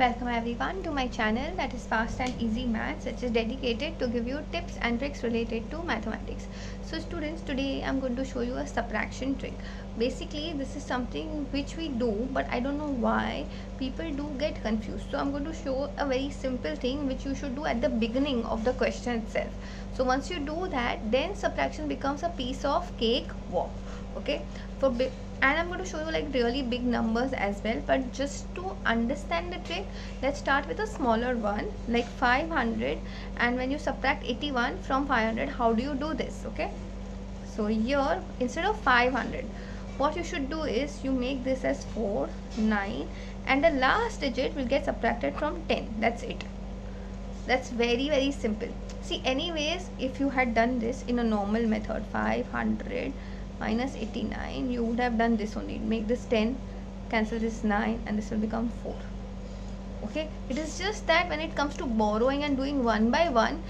Welcome everyone to my channel that is Fast and Easy Maths which is dedicated to give you tips and tricks related to mathematics. So students today I'm going to show you a subtraction trick. Basically this is something which we do but I don't know why people do get confused. So I'm going to show a very simple thing which you should do at the beginning of the question itself. So once you do that then subtraction becomes a piece of cake walk. Okay. For and I'm going to show you like really big numbers as well but just to understand the trick let's start with a smaller one like 500 and when you subtract 81 from 500 how do you do this okay? So here instead of 500 what you should do is you make this as 4 9 and the last digit will get subtracted from 10 that's it. That's very very simple. See anyways if you had done this in a normal method 500 minus 89 you would have done this only. Make this 10 cancel this 9 and this will become 4 okay? It is just that when it comes to borrowing and doing one by one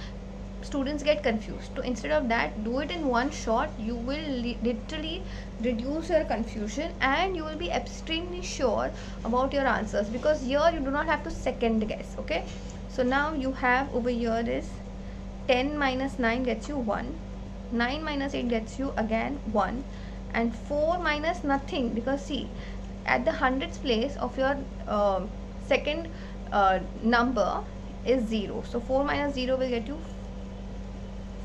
students get confused. So instead of that do it in one shot. You will literally reduce your confusion and you will be extremely sure about your answers because here you do not have to second guess. Okay? So now you have over here is 10 minus 9 gets you 1 9 minus 8 gets you again 1 and 4 minus nothing because see at the hundreds place of your uh, second uh, number is 0 so 4 minus 0 will get you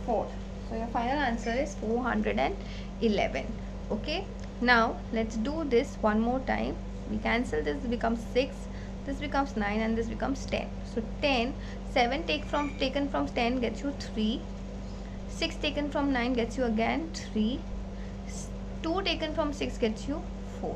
4 so your final answer is 411 okay? Now let's do this one more time. We cancel this becomes 6 this becomes 9 and this becomes 10 so 10 7 take from taken from 10 gets you 3 6 taken from 9 gets you again 3 2 taken from 6 gets you 4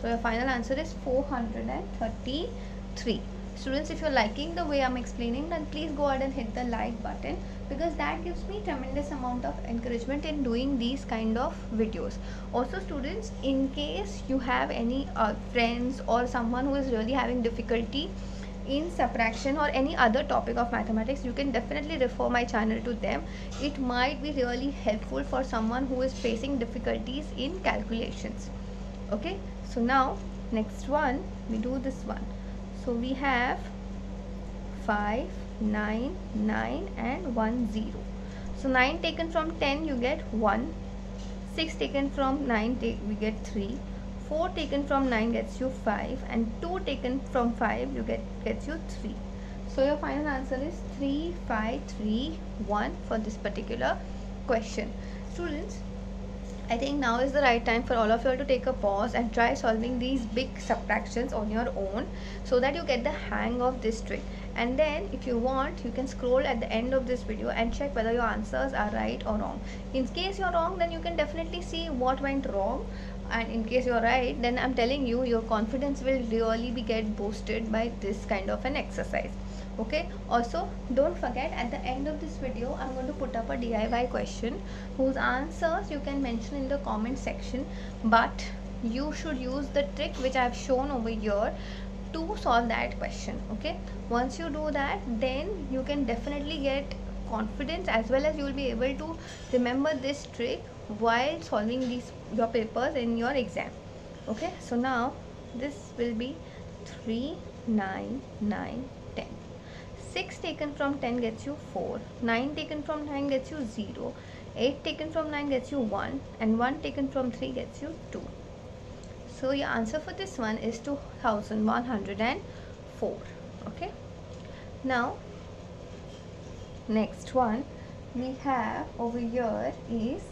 so your final answer is 433 students if you're liking the way i'm explaining then please go ahead and hit the like button because that gives me tremendous amount of encouragement in doing these kind of videos. Also students in case you have any uh, friends or someone who is really having difficulty in subtraction or any other topic of mathematics you can definitely refer my channel to them. It might be really helpful for someone who is facing difficulties in calculations. Okay? So now next one we do this one. So we have 5 9 9 and 1 0 so 9 taken from 10 you get 1 6 taken from 9 we get 3 4 taken from 9 gets you 5 and 2 taken from 5 you get gets you 3 so your final answer is 3 5 3 1 for this particular question. Students I think now is the right time for all of you all to take a pause and try solving these big subtractions on your own so that you get the hang of this trick. And then if you want you can scroll at the end of this video and check whether your answers are right or wrong. In case you're wrong then you can definitely see what went wrong and in case you're right then i'm telling you your confidence will really be get boosted by this kind of an exercise. Okay? Also don't forget at the end of this video i'm going to put up a diy question whose answers you can mention in the comment section but you should use the trick which i've shown over here to solve that question. Okay? Once you do that then you can definitely get confidence as well as you will be able to remember this trick while solving these your papers in your exam. Okay so now this will be 3 9 9 10 6 taken from 10 gets you 4 9 taken from 9 gets you 0 8 taken from 9 gets you 1 and 1 taken from 3 gets you 2 so your answer for this one is 2104 okay? Now next one we have over here is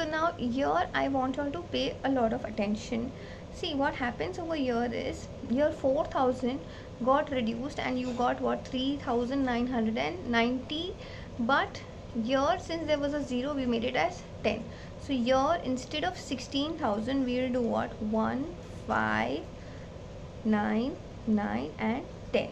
so now here I want you all to pay a lot of attention. See what happens over here is your 4000 got reduced and you got what 3990 but here since there was a zero we made it as 10 so here instead of 16000 we'll do what? 1 5 9 9 and 10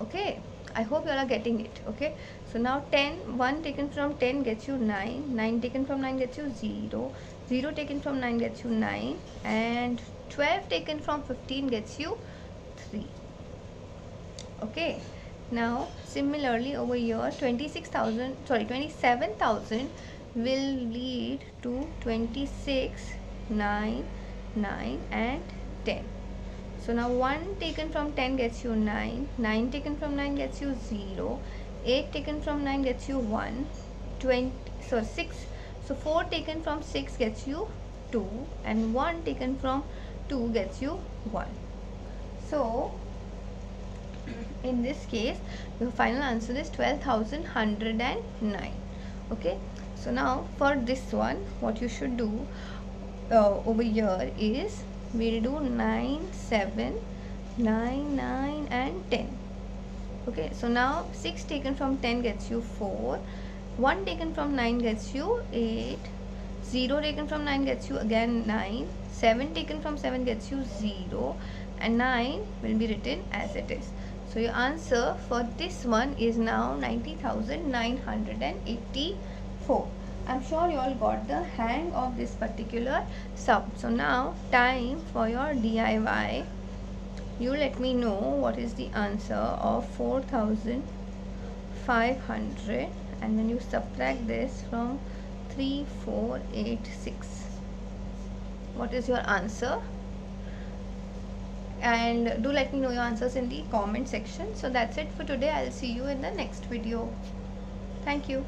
okay i hope you all are getting it okay? So now 10 1 taken from 10 gets you 9 9 taken from 9 gets you 0 0 taken from 9 gets you 9 and 12 taken from 15 gets you 3 okay? Now similarly over here 26000 sorry 27000 will lead to 26 9 9 and 10 so now 1 taken from 10 gets you 9 9 taken from 9 gets you 0 8 taken from 9 gets you 1 20 so 6 so 4 taken from 6 gets you 2 and 1 taken from 2 gets you 1 so in this case your final answer is 12109 okay? So now for this one what you should do uh, over here is we'll do 9 7 9 9 and 10 okay so now 6 taken from 10 gets you 4 1 taken from 9 gets you 8 0 taken from 9 gets you again 9 7 taken from 7 gets you 0 and 9 will be written as it is. So your answer for this one is now 90,984 I'm sure you all got the hang of this particular sub. So now time for your DIY. You let me know what is the answer of 4500 and then you subtract this from 3486. What is your answer? And do let me know your answers in the comment section. So that's it for today. I'll see you in the next video. Thank you.